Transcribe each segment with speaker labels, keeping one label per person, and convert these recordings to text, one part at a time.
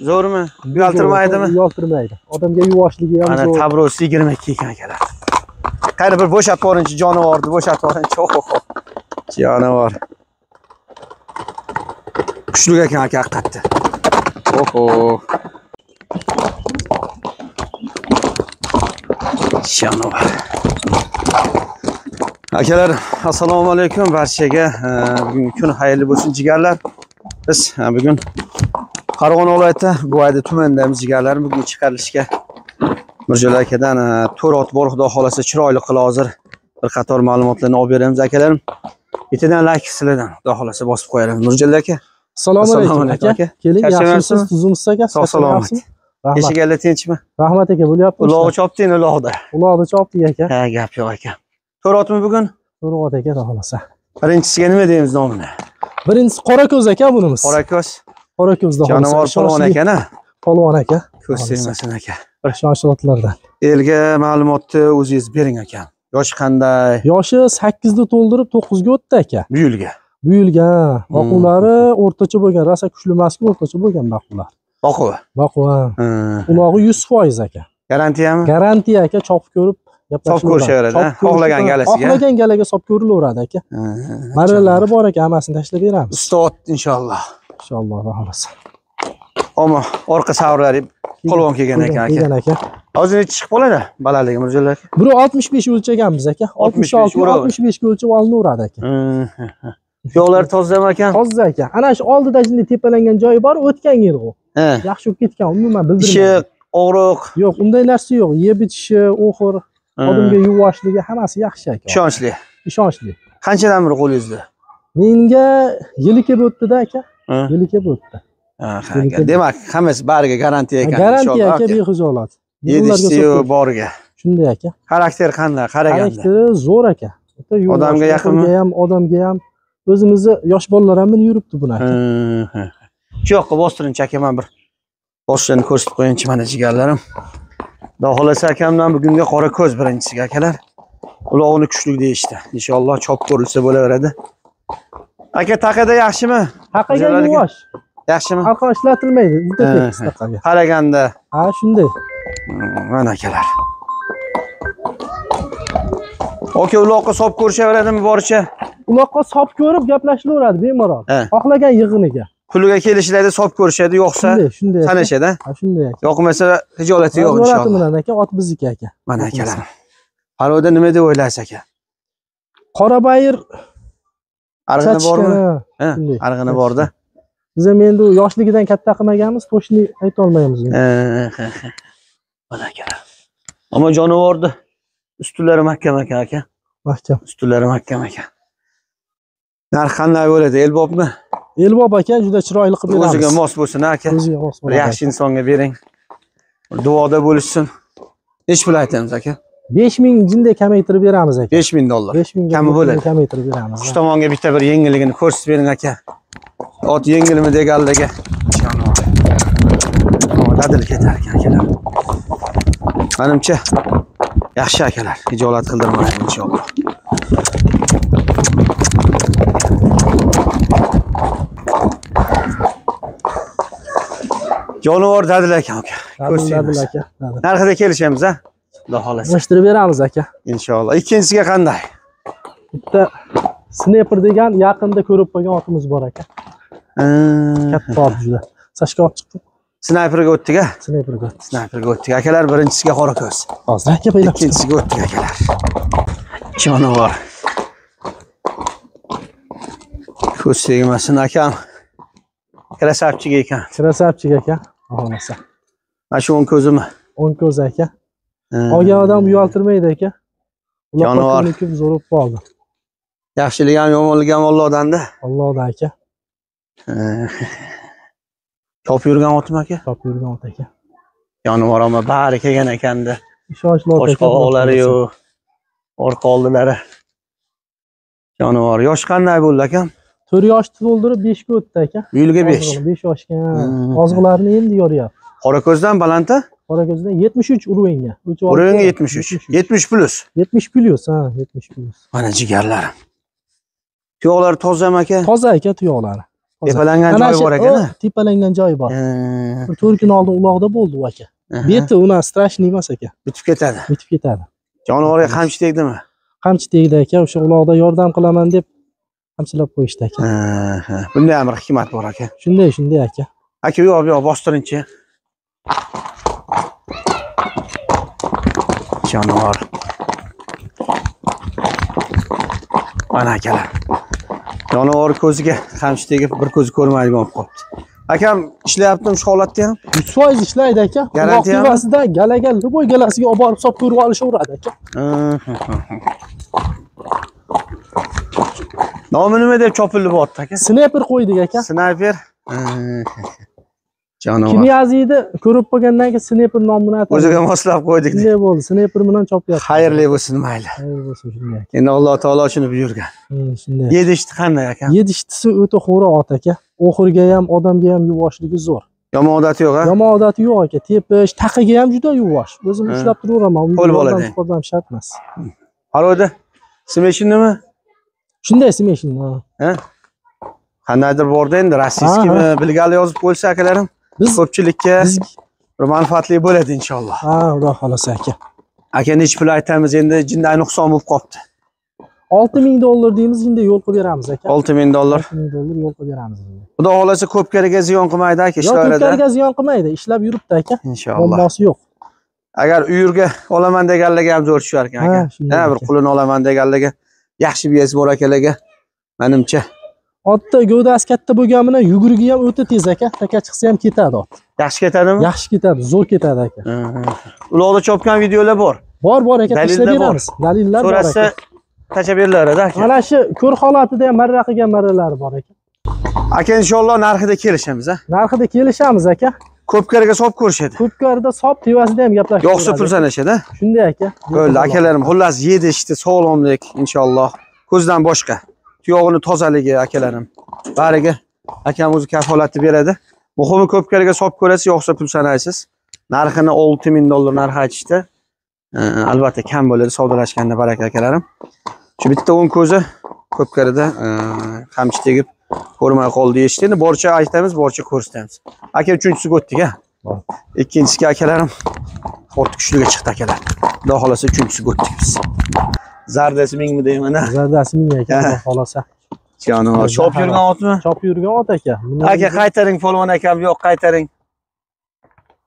Speaker 1: zo'rmi? Uyaltirmaydimi
Speaker 2: uyaltirmaydi odamga yuvoshligi ham
Speaker 1: mana
Speaker 2: zo'r.
Speaker 1: Tabrosi yigirma ikki ekan akalar. Qani bir bo'shatib yuboringchi jonivorni bo'shatib yuboringchi jonivor kuchli ekan aka haqiqatda. Oho. Jonivor akalar assalomu alaykum. Barchaga Eh, bugungi kun xayrli bo'lsin jigarlar. Biz eh, bugun farg'ona viloyati buvayda tumanidamiz jigarlar bugun chiqarilishga mirjalol akadan eh, to'rt ot bor xudo xohlasa chiroyli qilib hozir. Bir qator ma'lumotlarni olib beramiz akalarim bittadan layk sizlardan xudo xohlasa bosib qo'yaramiz mirjalol aka.
Speaker 2: Assalomu alaykum aka. keling yaxshimisiz? tuzimsiz aka?
Speaker 1: Sog' salomat eshiganlar tinchmi
Speaker 2: rahmat. Aka bo'lyapti
Speaker 1: uloqni chopding uloqda.
Speaker 2: Uloqni chopdik aka.
Speaker 1: Ha gap yo'q aka. To'rt otmi bugun?
Speaker 2: To'rt aka xudo xohlasa.
Speaker 1: Birinchisiga nima deymiz nomini?
Speaker 2: Birinchisi qorako'z aka bunimiz.
Speaker 1: Qorako'z
Speaker 2: qorako'z xudo
Speaker 1: jonivor polvon
Speaker 2: ishonchli
Speaker 1: ekan a
Speaker 2: polvon aka.
Speaker 1: Ko'z aka.
Speaker 2: ishonchli otlardan
Speaker 1: elga ma'lumotni o'zingiz bering aka. Yoshi qanday?
Speaker 2: Yoshi sakkizda to'ldirib to'qqizga o'tdi aka.
Speaker 1: Bu yilga
Speaker 2: bu yilga
Speaker 1: Hmm.
Speaker 2: boquvlari o'rtacha bo'lgan rosa kuchli emasku o'rtacha bo'lgan boquvlar
Speaker 1: boquv
Speaker 2: boquv ulog'i yuz foiz aka.
Speaker 1: Garantiyami?
Speaker 2: Garantiya aka chopib ko'rib
Speaker 1: Chopib ko'rishaveradi, Xohlagan galasiga.
Speaker 2: xohlagan galaga solib ko'rilaveradi aka. Marralari bor ekan hammasini tashlab beramiz.
Speaker 1: Ustod inshaalloh.
Speaker 2: Inshaalloh xudo xohlasa
Speaker 1: ammo orqa savrlari polvon kelgan ekan aka.
Speaker 2: kelgan aka.
Speaker 1: Hozir nechi chiqib qoladi balandligi mirjalol aka?
Speaker 2: Biri oltmish besh o'lchaganmiz aka.
Speaker 1: 65
Speaker 2: oltmish olti oltmish beshga o'lchab olinaveradi aka.
Speaker 1: Yo'qlari tozami ekan
Speaker 2: toza aka? Ana shu oldida shunday tepalangan joyi bor o'tgan yil u.
Speaker 1: Ha.
Speaker 2: yaxshi bo'lib ketgan umuman bildirmaydi
Speaker 1: ishiq og'riq.
Speaker 2: Yo'q unday narsa yo'q. Yeb ichishi o'xir. Odamga yuvoshligi hammasi yaxshi aka
Speaker 1: ishonchli.
Speaker 2: Ishonchli.
Speaker 1: Qanchadan beri qo'lingizda?
Speaker 2: Menga yili kelib o'tdida aka. Yili kelib o'tdi.
Speaker 1: Demak hammasi bariga garantiya ekan.
Speaker 2: Garantiya aka bexijolat
Speaker 1: yedishdiyu boriga
Speaker 2: shunday aka.
Speaker 1: Xarakter qanday? Qaraganda.
Speaker 2: Xarakteri zo'r aka.
Speaker 1: Odamga yaqinmi?
Speaker 2: ham odamga ham. O'zimizni yosh bolalar ham mini yuribdi buni aka.
Speaker 1: Shu yoqqa bostirinchi aka man bir boshlarni ko'rsatib qo'yinchi mana jigarlarim xudo xohlasa akamdan bugungi qora ko'z birinchisiga akalar. Ulog'ini kuchli deyishdi. Inshaalloh chop ko'rilsa bo'laveradi. Aka taqada yaxshimi? O'shalarga-
Speaker 2: yuvvosh
Speaker 1: yaxshimi?
Speaker 2: Halqa ishlatilmaydi. Juda
Speaker 1: Ha, qaraganda.
Speaker 2: Shunday.
Speaker 1: Mana akalar. Aka uloqqa solib ko'rishaveradimi boricha?
Speaker 2: Uloqqa solib ko'rib gaplashilaveradi bemalol.
Speaker 1: Ha.
Speaker 2: xohlagan yig'iniga
Speaker 1: puliga kelishlarida solib ko'rishadi yo'qsa
Speaker 2: shunday
Speaker 1: sanashadi
Speaker 2: ha? Shunday aka.
Speaker 1: Yoqmasa hijolati yo'q inshaalloh.
Speaker 2: bilan aka ot bizniki aka.
Speaker 1: Mana akalar. Parvoda nima deb o'ylaysiz aka?
Speaker 2: Qora bayir
Speaker 1: arg'ini bormi? arg'ini borda.
Speaker 2: Biz ham endi yoshligidan katta qilmaganmiz точный aytolmaymiz
Speaker 1: mana akalar. Ammo jonivorni ustunlari mahkam ekan aka.
Speaker 2: Mahkam.
Speaker 1: Ustunlari mahkam ekan narx qanday bo'ladi elbobmi
Speaker 2: elbob aka juda chiroyli qilib beramiz.
Speaker 1: O'ziga mos bo'lsin aka.
Speaker 2: O'ziga mos bo'ladi
Speaker 1: yaxshi insonga bering. Duoda bo'lishsin. Nechi pul aytamiz aka.
Speaker 2: Besh ming jinday kamaytirib beramiz aka.
Speaker 1: Besh ming dollar.
Speaker 2: Besh ming
Speaker 1: Kami bo'ladi.
Speaker 2: kamaytirib beramiz
Speaker 1: shu tomonga bitta bir yengilligini ko'rsatib bering aka. Ot yengilmi deganligi dadil ketar ekan akalar. Manimcha yaxshi akalar. Hijolat qildirmaydi inshaalloh jonivor dadil ekan aka
Speaker 2: dadil
Speaker 1: tegmas.
Speaker 2: aka
Speaker 1: narxida kelishamiz a xudo xohlasa
Speaker 2: almashtirib beramiz aka
Speaker 1: inshaalloh ikkinchisiga qanday
Speaker 2: bitta sneper degan yaqinda ko'rib qolgan otimiz bor aka katta ot juda sashka ot chiqdi
Speaker 1: snayperga o'tdik a
Speaker 2: sneperga o'tdi
Speaker 1: snayperga o'tdik akalar birinchisiga qora ko'z
Speaker 2: hozir aka baylab
Speaker 1: ikkinchisiga o'tdik akalar jonivor ko'z tegmasin akam. Krasavchik ekan
Speaker 2: krasavchik aka xohlasa.
Speaker 1: Mana shu o'ng ko'zimi?
Speaker 2: O'ng ko'z aka. Olgan odam uyaltirmaydi aka.
Speaker 1: Jonivor.
Speaker 2: ko'nikib zo'r bo'lib qoldi.
Speaker 1: Yaxshiligi ham yomonligi ham ollohdanda
Speaker 2: allohdan aka.
Speaker 1: Chopib yurgan otmi aka?
Speaker 2: Topib yurgan ot aka.
Speaker 1: Jonivor ama bari kelgan ekanda.
Speaker 2: Ishonchli ot
Speaker 1: bosh qovoqlari yo'q. Orqa oldilari. Jonivor yoshi qanday bo'ldi akam
Speaker 2: to'rt yoshni to'ldirib beshga o'tdi aka.
Speaker 1: Bu yilga besh
Speaker 2: besh yoshga ozg'ilarini endi yoryapti.
Speaker 1: Qora ko'zdan balandda?
Speaker 2: Qora ko'zdan yetmish uch uruvenga
Speaker 1: o'ringa yetmish uch. Yetmish plyus
Speaker 2: yetmish plyus ha yetmish plyus
Speaker 1: mana jigarlarim. Tuyoqlari tozami aka?
Speaker 2: Toza aka tuyoqlari.
Speaker 1: Tepalangan joyi bor ekan.
Speaker 2: o, Tepalangan joyi bor. To'rt kun oldin uloqda bo'ldi u aka. yerda uni strashniy emas aka.
Speaker 1: bitib ketadi.
Speaker 2: Bitib ketadi.
Speaker 1: Jonivorga qamchi tegdimi?
Speaker 2: Qamchi tegdi aka, o'sha uloqda yordam qilaman deb qamchilab qo'yishdi aka.
Speaker 1: Aha. Bunda ham hikmat bor aka.
Speaker 2: Shunday, shunday aka.
Speaker 1: Aka yo'q, yo'q, bostiringchi. Jonivor. Mana akalar. Jonivor ko'ziga qamchi tegib, bir ko'zi ko'rmaydigan bo'lib qolibdi. Akam ishlayaptimi shu holatda ham?
Speaker 2: 100% ishlaydi aka. Tevasida galaga любой galasiga olib borib hisob ko'rib olishaveradi aka.
Speaker 1: Nomi nima deb chopildi bu otda aka?
Speaker 2: Sniper qo'ydik aka.
Speaker 1: Snayper. Jonivor.
Speaker 2: Kimyaziyni ko'rib qolgandan keyin sniper nomini atadi.
Speaker 1: O'ziga moslab qo'ydik.
Speaker 2: Shunday bo'ldi. Sniper bilan chopyapti.
Speaker 1: Xayrli bo'lsin mayli.
Speaker 2: Xayr bo'lsin shunday.
Speaker 1: Endi Alloh taolo shuni buyurgan.
Speaker 2: Shunday.
Speaker 1: Yedishti qanday aka?
Speaker 2: Yedishtisi o'ta xo'ra ot aka. Oxirga ham odamga ham yuvoshligi zo'r.
Speaker 1: Yomon odati yo'q a?
Speaker 2: Yomon odati yo'q aka. Tepish, taqiga ham juda yuvosh. O'zim ushlab turaveraman.
Speaker 1: Qo'l
Speaker 2: Unga
Speaker 1: bo'ladi.
Speaker 2: yordam qilsam shart emas.
Speaker 1: Haroda. Smeshin nima?
Speaker 2: Shunday smeshin.
Speaker 1: Ha? Qandaydir borda endi rossiyskimi bilgali yozib qo'ysa akalarim.
Speaker 2: Biz
Speaker 1: Ko'pchilikka bir manfaatli bo'ladi inshaalloh.
Speaker 2: ha, xudo xolasa aka.
Speaker 1: Aka nechi pul aytamiz endi jinday nuqson bo'lib qolibdi.
Speaker 2: 6000 dollar deymiz, endi yo'l qilib beramiz aka.
Speaker 1: 6000 dollar.
Speaker 2: 6000 dollar yo'l qilib beramiz.
Speaker 1: Xudo xolasa ko'pkariga ziyon qilmaydi aka
Speaker 2: Yo'q,
Speaker 1: ishlarida.
Speaker 2: ko'pkariga ziyon qilmaydi. Ishlab yuribdi aka.
Speaker 1: Inshaalloh.
Speaker 2: Muammosi yo'q.
Speaker 1: Agar uyurga olaman deganlarga ham zo'r tushar ekan aka.
Speaker 2: Ha,
Speaker 1: bir qulini olaman deganlarga yaxshi biyasi bor akalarga. Menimcha
Speaker 2: Otda gavdasi katta bo'lgani bilan yugurigi ham o'ta tez aka. Taka chiqsa ham ketadi ot.
Speaker 1: yaxshi ketadimi?
Speaker 2: Yaxshi ketadi, zo'r ketadi aka.
Speaker 1: Uloqda chopgan videolar bor.
Speaker 2: Bor bor aka,
Speaker 1: bor.
Speaker 2: beramiz. Dalillar bor
Speaker 1: So'rasa tashlab beriladi aka.
Speaker 2: Mana shu ko'r holatida ham marra qilgan marralari bor aka.
Speaker 1: Aka inshaalloh narxida kelishamiz a.
Speaker 2: Narxida kelishamiz aka.
Speaker 1: Ko'pkariga solib ko'rishadi.
Speaker 2: Ko'pkarida sob tevasida ham gaplashib.
Speaker 1: Yo'qsa pul sanashadi.
Speaker 2: Shunday aka.
Speaker 1: Bo'ldi akalarim, xullas yedishdi, sog'lomlik inshaalloh. Ko'zdan boshqa. Tuyog'ini tozaligi akalarim. Bariga akam o'zi kafolatni beradi. Muhimi ko'pkariga solib ko'rasiz, yo'qsa pul sanaysiz. Narxini 6000 dollar narx aytishdi. Albatta kam bo'ladi savdolashganda baraka akalarim. Shu bitta o'ng ko'zi ko'pkarida qamchi tegib ko'rmay qoldi eshitdi. Endi borcha aytamiz, borcha ko'rsatamiz. Aka uchinchisiga o'tdik a. Ikkinchisiga akalarim ortiq kuchliga chiqdi akalar. Xudo xolasa uchinchisiga o'tdik biz. Zardasi mingmi deyman a.
Speaker 2: Zardasi ming aka,
Speaker 1: Ha.
Speaker 2: xudo xolasa.
Speaker 1: Jonim, chop yurgan otmi?
Speaker 2: Chop yurgan ot aka.
Speaker 1: Aka qaytaring polvon akam, yo'q qaytaring.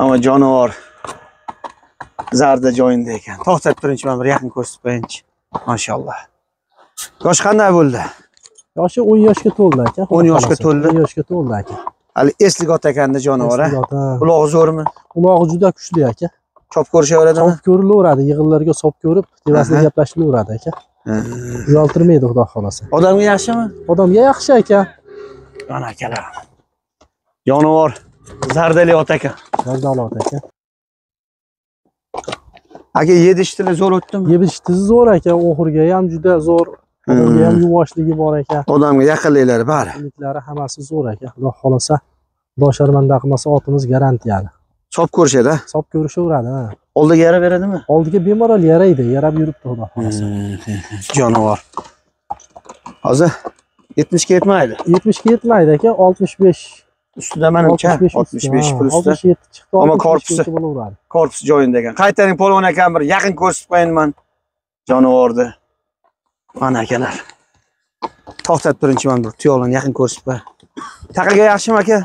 Speaker 1: Ammo jonivor zarda joyinda ekan. To'xtab turingchi, men bir yaqin ko'rsatib qo'yingchi. Mashalloh. Yosh qanday bo'ldi?
Speaker 2: Yoshi 10 yoshga to'ldi aka.
Speaker 1: 10 yoshga to'ldi.
Speaker 2: 10 yoshga to'ldi aka.
Speaker 1: Hali eslik ot ekanda jonivor a.
Speaker 2: Eski ot, ha.
Speaker 1: Ulog'i zo'rmi?
Speaker 2: Ulog'i juda kuchli aka.
Speaker 1: Chop ko'rishaveradimi?
Speaker 2: Sop ko'rilaveradi, yig'inlarga sop ko'rib, tevasida gaplashilaveradi aka. Uyaltirmaydi xudo xolasa.
Speaker 1: Odamga yaxshimi?
Speaker 2: Odamga yaxshi aka.
Speaker 1: Ana akalar. Jonivor zardali ot ekan.
Speaker 2: Zardalot aka.
Speaker 1: Aka yedishtini zo'r o'tdimi?
Speaker 2: Yebishti zo'r aka, oxirga ham juda zo'r. Odamga ham yuvoshligi bor aka.
Speaker 1: Odamga yaqinliklari bari.
Speaker 2: Umidlari hammasi zo'r aka. Xudo xolasa, Xudo sharmanda qilmasa otimiz garantiyali.
Speaker 1: Chop ko'rishadi.
Speaker 2: Sop ko'rishaveradi. ha.
Speaker 1: Oldiga yara beradimi?
Speaker 2: Oldiga bemalol yaraydi, yarab yuribdi xudo xolasa.
Speaker 1: Jonivor. Hozir 70 ga yetmaydi.
Speaker 2: 70 ga yetmaydi aka, 65.
Speaker 1: Ustida menimcha 65 pul ustida.
Speaker 2: 67 chiqdi.
Speaker 1: Ammo
Speaker 2: 65
Speaker 1: korpusi.
Speaker 2: bo'laveradi.
Speaker 1: Korpus joyinda ekan. Qaytaring polvon akam bir yaqin ko'rsatib qo'yinman. Jonivorni. Mana akalar. To'xtab turingchi men bir tuyoqlarni yaqin ko'rsatib qo'y. Taqaga yaxshimi aka?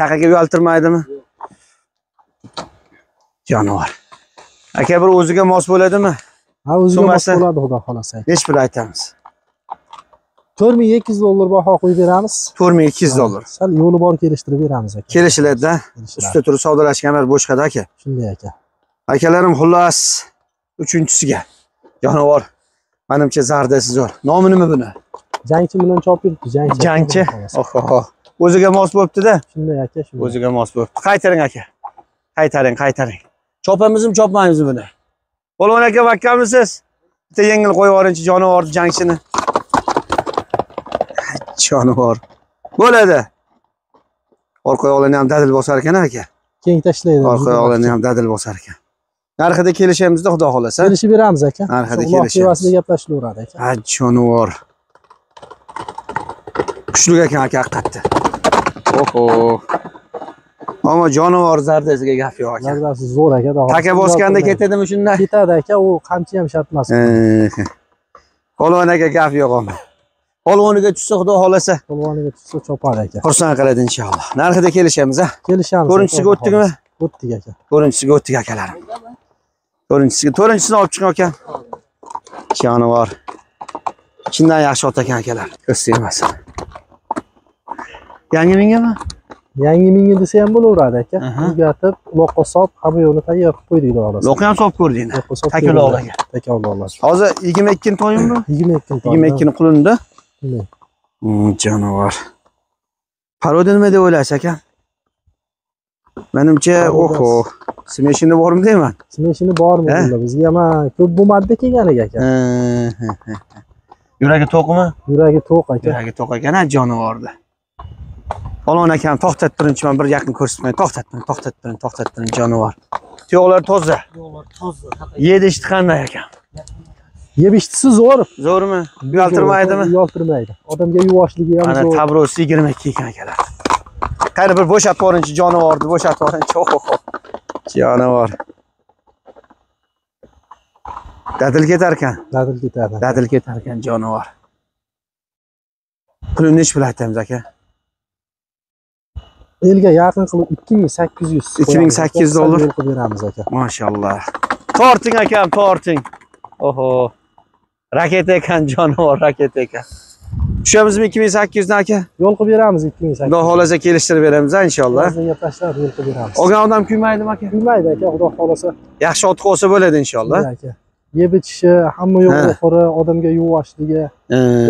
Speaker 1: Taqaga uyaltirmaydimi? Jonivor. Aka bir o'ziga mos bo'ladimi?
Speaker 2: Ha, o'ziga mos bo'ladi xudo xolasa.
Speaker 1: Nech pul aytamiz?
Speaker 2: 4200 dollar baho qo'yib beramiz.
Speaker 1: 4200 dollar.
Speaker 2: Sal yo'li bor kelishtirib beramiz aka.
Speaker 1: Kelishiladi-da.
Speaker 2: Kelishiladi.
Speaker 1: Ustida turib savdolashganlar boshqada aka.
Speaker 2: Shunday aka.
Speaker 1: Akalarim xullas uchinchisiga. Jonivor. Menimcha zardasi zo'r. Nomi nima buni?
Speaker 2: Jangchi bilan chop yuribdi, jangchi.
Speaker 1: Jangchi. Oho. O'ziga mos bo'libdi-da.
Speaker 2: Shunday aka, shunday.
Speaker 1: O'ziga mos bo'libdi. Qaytaring aka. Qaytaring, qaytaring. Chopamizmi, chopmaymizmi buni? Polvon aka vakkamisiz? Bitta yengil qo'yib yuboringchi jonivor jangchini. Jonivor. Bo'ladi. Orqa oyoqlarni ham dadil bosar ekan aka.
Speaker 2: Keng tashlaydi.
Speaker 1: Orqa oyoqlarni ham dadil bosar ekan. Narxida kelishamizda xudo xolasa.
Speaker 2: kelishib beramiz aka.
Speaker 1: Narxida kelishamiz.
Speaker 2: gaplashilaveradi aka.
Speaker 1: Ha, jonivor. kuchli ekan aka haqiqatda oho ammo jonivor zardasiga gap yo'q aka
Speaker 2: Zardasi zo'r aka.
Speaker 1: taka
Speaker 2: xohlasa.
Speaker 1: bosganda ketadimi shunday
Speaker 2: Ketadi aka, u qamchi ham shart emas.
Speaker 1: polvon aka gap yo'q ammo polvoniga tushsa xudo xohlasa
Speaker 2: Polvoniga tushsa chopadi aka.
Speaker 1: xursand qiladi inshaalloh narxida kelishamiz a
Speaker 2: Kelishamiz.
Speaker 1: Ko'rinchisiga o'tdikmi?
Speaker 2: O'tdik aka.
Speaker 1: to'rtinchisiga o'tdik akalarim to'rtinchisiga to'rtinchisini olib chiqing aka jonivor chindan yaxshi ot ekan akalar ko'z tegmasin yangi mingami
Speaker 2: Yangi mingi desa ham bo'laveradi aka.
Speaker 1: Aha.
Speaker 2: Ugatib, uloqqa solib, hamma yo'lni tayyor qilib qo'ydik xudo xohlasa.
Speaker 1: loqi ham solib ko'rdinglar
Speaker 2: qo'ydik. Takrorlagan.
Speaker 1: hozir yigirma ikkini to'yimmi
Speaker 2: 22
Speaker 1: yigirma ikkini qulunda. Hmm, jonivor paroda nima deb o'ylaysiz aka manimcha
Speaker 2: Parodasi.
Speaker 1: oho smeshini bormi deyman
Speaker 2: Smeshini bormi? Bizga ham ko'p bo'lmadida kelganiga aka.
Speaker 1: yuragi to'qmi
Speaker 2: Yuragi to'q aka.
Speaker 1: yuragi to'q ekan a jonivorda polvon akam to'xtat birinchi man bir yaqin ko'rsatmay to'xtat birin to'xtat birin to'xtat birin jonivor tuyoqlar toza. Yedi ishti qanday ekan
Speaker 2: Yeb ishtisi zo'r.
Speaker 1: zo'rmi? Uyaltirmaydimi
Speaker 2: Uyaltirmaydi. Odamga yuvoshligi ham
Speaker 1: ana
Speaker 2: zo'r.
Speaker 1: tabrosi yigirma ikki ekan akalar. Qani bir bo'shatib yuboringchi jonivorni bo'shatib yuboringchi jonivor dadil ketar ekan
Speaker 2: Dadil ketadi.
Speaker 1: dadil ketar ekan jonivor pulini nechi pul aytamiz aka
Speaker 2: Elga yaqin qilib 2800
Speaker 1: 2800 dollar.
Speaker 2: Qilib beramiz aka.
Speaker 1: Mashallah. Torting akam, torting. Oho. Raketa ekan, jonivor raketa ekan. Tushamizmi 2800 dan aka?
Speaker 2: Yo'l qilib beramiz 2800.
Speaker 1: Xudo xohlasa kelishtirib beramiz inshaalloh.
Speaker 2: Tashlab yo'l qilib beramiz.
Speaker 1: Olgan odam kuymaydimi aka?
Speaker 2: Kuymaydi aka, xudo xolasa.
Speaker 1: Yaxshi ot olsa bo'ladi inshaalloh.
Speaker 2: Aka. Yeb ichishi, hamma yo'q oxiri odamga yuvoshligi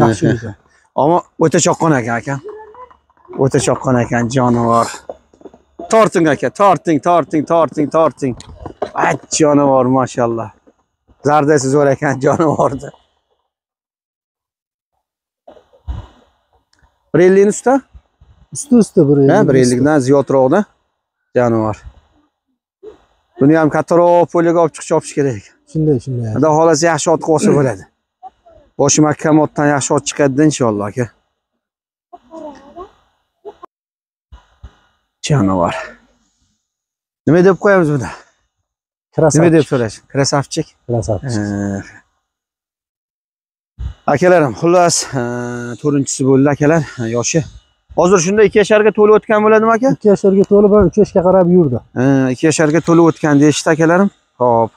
Speaker 2: yaxshi ekan.
Speaker 1: Ammo o'ta choqqon ekan aka. O'ta choqqon ekan jonivor. Torting aka, torting, torting, torting, torting. Ay jonivor mashallah. Zardasi zo'r ekan jonivorda. Bir ellikni usta?
Speaker 2: Usti usti bir
Speaker 1: Ha, bir ellikdan ziyodroqda jonivor. Buni ham kattaroq polyaga olib chiqib chopish kerak.
Speaker 2: Shunday, shunday. aka.
Speaker 1: Xudo xohlasa yaxshi ot qolsa bo'ladi. Boshi mahkam otdan yaxshi ot chiqadi inshaalloh aka. Jonivor. Nima deb qo'yamiz buni? Nima deb so'rash? Krasavchik.
Speaker 2: Krasavchik.
Speaker 1: Akalarim, xullas, eh, to'rtinchisi bo'ldi akalar, eh, yoshi. Hozir shunda 2 yasharga to'lib o'tgan bo'ladimi aka?
Speaker 2: 2 yoshlarga to'lib 3 yoshga qarab yurdi.
Speaker 1: Eh, 2 yasharga to'lib o'tgan deyishdi akalarim. Xo'p.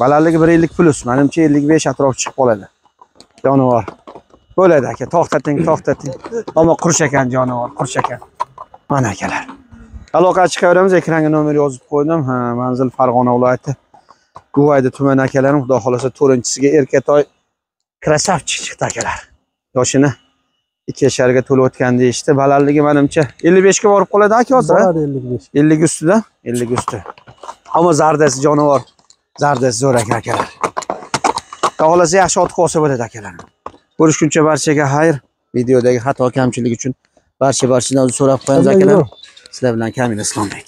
Speaker 1: Balandligi 150 plus, menimcha 55 atrof chiqib qoladi. Jonivor. Bo'ladi aka, to'xtating, to'xtating. Ammo qurish ekan jonivor, qurish ekan. Mana akalar. Aloqa chiqaveramiz, ekranga nomer yozib qo'ydim. Ha, manzil Farg'ona viloyati. Guvayda tuman akalarim, xudo xolasa 4-chisiga Erkatoy krasavchik chiqdi akalar. Yoshini 2 yasharga to'lib o'tgan deyishdi. Balandligi menimcha 55 ga borib qoladi aka hozir.
Speaker 2: Boradi 55.
Speaker 1: 50 ustida 50 usti ammo zardasi jonivor zardasi zo'r ekan akalar xohlasa yaxshi ot qolsa bo'ladi akalar ko'rishguncha barchaga xayr videodagi xato kamchilik uchun barcha barchadan uzr so'rab qo'yamiz akalar sizlar bilan kamil islombek